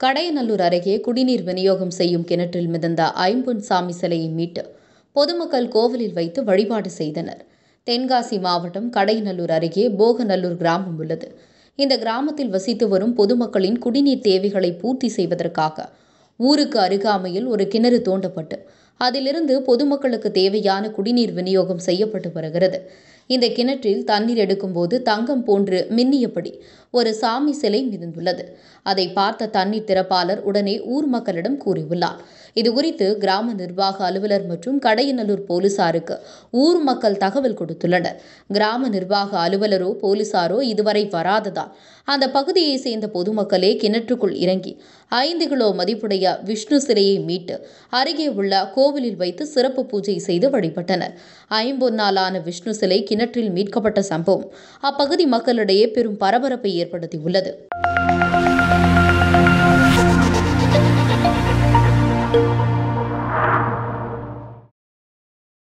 கடையநல்லூர் அருகே குடிநீர் விநியோகம் செய்யும் கிணற்றில் மிதந்த ஐம்பொன் சாமி சிலையை மீட்டு பொதுமக்கள் கோவிலில் வைத்து வழிபாடு செய்தனர். தென்காசி மாவட்டம் கடையநல்லூர் அருகே போகநல்லூர் கிராமம் உள்ளது. இந்த கிராமத்தில் வசித்து வரும் பொதுமக்களின் குடிநீர் தேவைகளை பூர்த்தி செய்வதற்காக ஊருக்கு அருகாமையில் ஒரு கிணறு தோண்டப்பட்டு அதிலிருந்து பொதுமக்களுக்கு தேவையான குடிநீர் விநியோகம் செய்யப்பட்டு வருகிறது. இந்த கிணற்றில் தண்ணீர் எடுக்கும்போது தங்கம் போன்று மின்னியபடி ஒரு சாமி சிலை மிதந்துள்ளது. அதை பார்த்த தண்ணீர் திறப்பாளர் உடனே ஊர் மக்களிடம் கூறியுள்ளார். இதுகுறித்து கிராம நிர்வாக அலுவலர் மற்றும் கடையநல்லூர் போலீசாருக்கு ஊர் மக்கள் தகவல் கொடுத்துள்ளனர். கிராம நிர்வாக அலுவலரோ போலீசாரோ இதுவரை வராததால் அந்த பகுதியை சேர்ந்த பொதுமக்களே கிணற்றுக்குள் இறங்கி ஐந்து கிலோ மதிப்புடைய விஷ்ணு சிலையை மீட்டு அருகே உள்ள கோவிலில் வைத்து சிறப்பு பூஜை செய்து வழிபட்டனர். ஐம்பொன்னாலான விஷ்ணு சிலை கிணற்றில் மீட்கப்பட்ட சம்பவம். அப்பகுதி மக்களிடையே பெரும் பரபரப்பை ஏற்படுத்தியுள்ளது.